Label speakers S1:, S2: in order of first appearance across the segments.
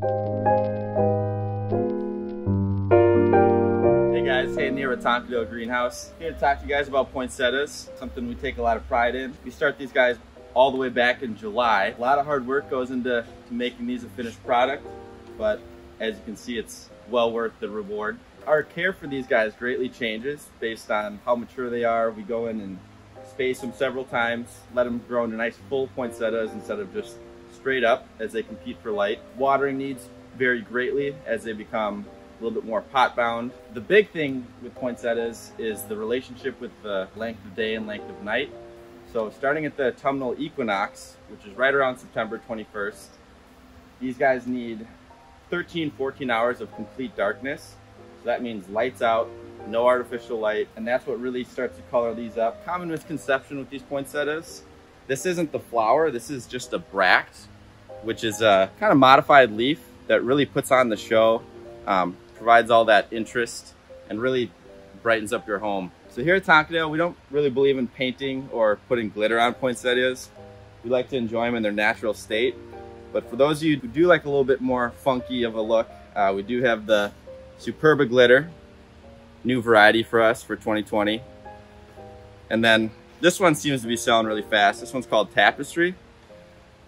S1: Hey guys, Hayden here with Greenhouse. Here to talk to you guys about poinsettias, something we take a lot of pride in. We start these guys all the way back in July. A lot of hard work goes into making these a finished product, but as you can see, it's well worth the reward. Our care for these guys greatly changes based on how mature they are. We go in and space them several times, let them grow into nice full poinsettias instead of just straight up as they compete for light. Watering needs vary greatly as they become a little bit more pot bound. The big thing with poinsettias is the relationship with the length of day and length of night. So starting at the autumnal equinox, which is right around September 21st, these guys need 13, 14 hours of complete darkness. So that means lights out, no artificial light, and that's what really starts to color these up. Common misconception with these poinsettias, this isn't the flower, this is just a bract, which is a kind of modified leaf that really puts on the show, um, provides all that interest, and really brightens up your home. So here at Tonkadale, we don't really believe in painting or putting glitter on poinsettias. We like to enjoy them in their natural state. But for those of you who do like a little bit more funky of a look, uh, we do have the Superba Glitter, new variety for us for 2020. And then this one seems to be selling really fast. This one's called Tapestry.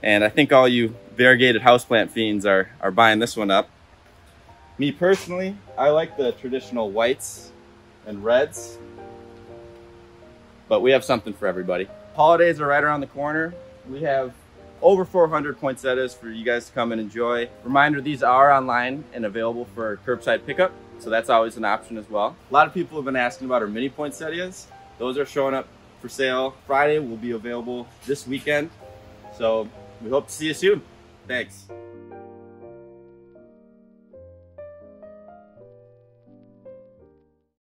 S1: And I think all you variegated houseplant fiends are, are buying this one up. Me personally, I like the traditional whites and reds but we have something for everybody. Holidays are right around the corner. We have over 400 poinsettias for you guys to come and enjoy. Reminder, these are online and available for curbside pickup, so that's always an option as well. A lot of people have been asking about our mini poinsettias. Those are showing up for sale. Friday will be available this weekend, so we hope to see you soon. Thanks.